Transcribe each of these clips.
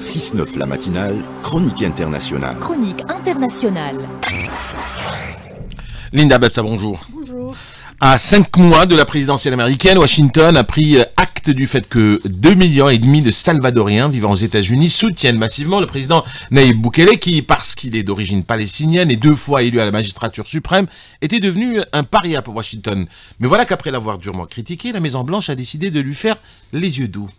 6-9 la matinale, chronique internationale. Chronique internationale. Linda Bebsa, bonjour. Bonjour. À cinq mois de la présidentielle américaine, Washington a pris acte du fait que 2 millions et demi de Salvadoriens vivant aux États-Unis soutiennent massivement le président Naïb Boukele qui, parce qu'il est d'origine palestinienne et deux fois élu à la magistrature suprême, était devenu un paria pour Washington. Mais voilà qu'après l'avoir durement critiqué, la Maison-Blanche a décidé de lui faire les yeux doux.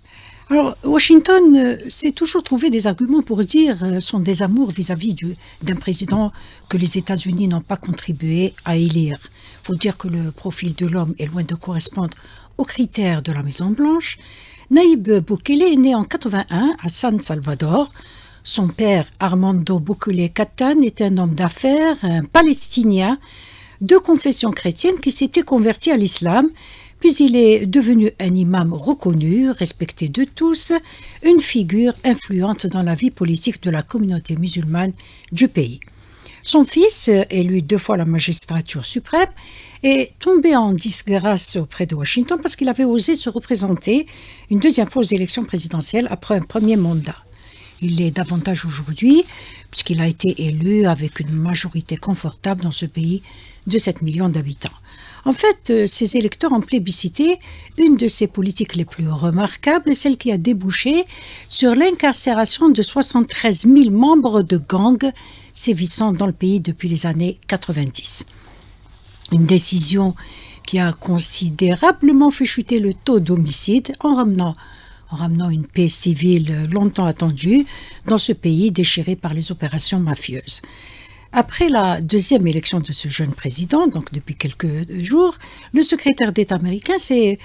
Alors, Washington euh, s'est toujours trouvé des arguments pour dire euh, son désamour vis-à-vis du- d'un président que les États-Unis n'ont pas contribué à élire. Il faut dire que le profil de l'homme est loin de correspondre aux critères de la Maison-Blanche. Naïb Bukele est né en 81 à San Salvador. Son père, Armando Bukele Katan, était un homme d'affaires, un Palestinien de confession chrétienne qui s'était converti à l'islam, puis il est devenu un imam reconnu, respecté de tous, une figure influente dans la vie politique de la communauté musulmane du pays. Son fils, élu deux fois la magistrature suprême, est tombé en disgrâce auprès de Washington parce qu'il avait osé se représenter une deuxième fois aux élections présidentielles après un premier mandat. Il l'est davantage aujourd'hui, puisqu'il a été élu avec une majorité confortable dans ce pays de 7 millions d'habitants. En fait, euh, ces électeurs ont plébiscité une de ses politiques les plus remarquables, celle qui a débouché sur l'incarcération de 73 000 membres de gangs sévissant dans le pays depuis les années 90. Une décision qui a considérablement fait chuter le taux d'homicide en ramenant, en ramenant une paix civile longtemps attendue dans ce pays déchiré par les opérations mafieuses. Après la deuxième élection de ce jeune président, donc depuis quelques jours, le secrétaire d'État américain s'est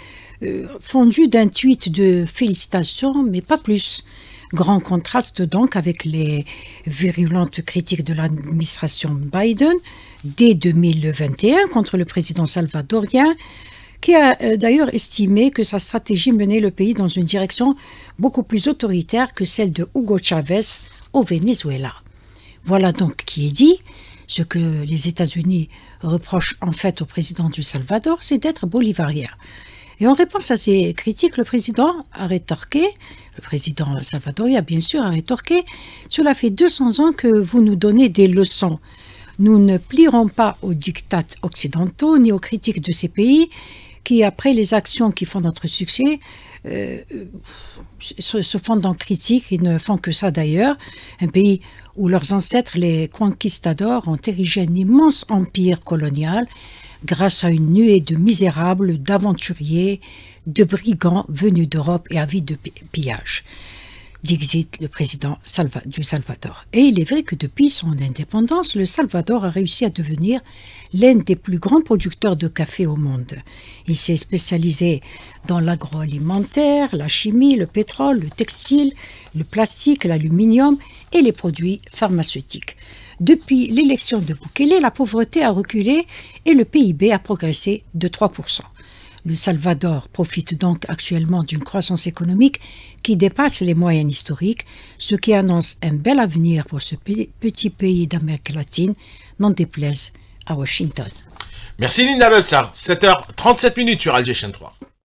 euh, fondu d'un tweet de félicitations, mais pas plus. Grand contraste donc avec les virulentes critiques de l'administration Biden dès 2021 contre le président salvadorien, qui a euh, d'ailleurs estimé que sa stratégie menait le pays dans une direction beaucoup plus autoritaire que celle de Hugo Chavez au Venezuela. Voilà donc qui est dit. Ce que les États-Unis reprochent en fait au président du Salvador, c'est d'être bolivarien. Et en réponse à ces critiques, le président a rétorqué, le président salvadorien bien sûr a rétorqué, cela fait 200 ans que vous nous donnez des leçons. Nous ne plierons pas aux dictats occidentaux ni aux critiques de ces pays qui, après les actions qui font notre succès, euh, se, se fondent en critique, ils ne font que ça d'ailleurs, un pays où leurs ancêtres, les conquistadors, ont érigé un immense empire colonial grâce à une nuée de misérables, d'aventuriers, de brigands venus d'Europe et avides de pi- pillage dixit le président du Salvador. Et il est vrai que depuis son indépendance, le Salvador a réussi à devenir l'un des plus grands producteurs de café au monde. Il s'est spécialisé dans l'agroalimentaire, la chimie, le pétrole, le textile, le plastique, l'aluminium et les produits pharmaceutiques. Depuis l'élection de Bukele, la pauvreté a reculé et le PIB a progressé de 3%. Le Salvador profite donc actuellement d'une croissance économique qui dépasse les moyennes historiques, ce qui annonce un bel avenir pour ce pe- petit pays d'Amérique latine, n'en déplaise à Washington. Merci Linda Bebsa. 7h37 minutes sur Alger Chaîne 3.